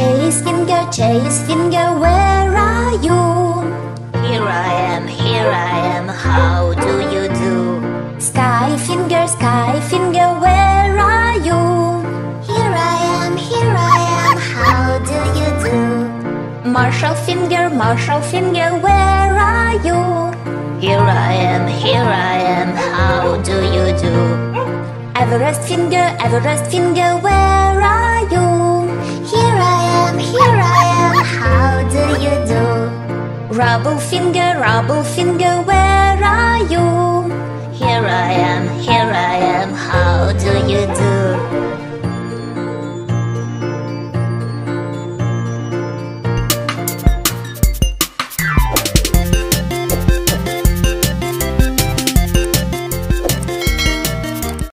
Chase finger, chase, finger, where are you? Here I am, here I am, how do you do? Skye finger, skye finger, where are you? Here I am, here I am, how do you do? Marshall finger, Marshall finger, where are you? Here I am, here I am, how do you do? Everest finger, Everest finger, where Rubble finger, rubble finger, where are you? Here I am, here I am, how do you do?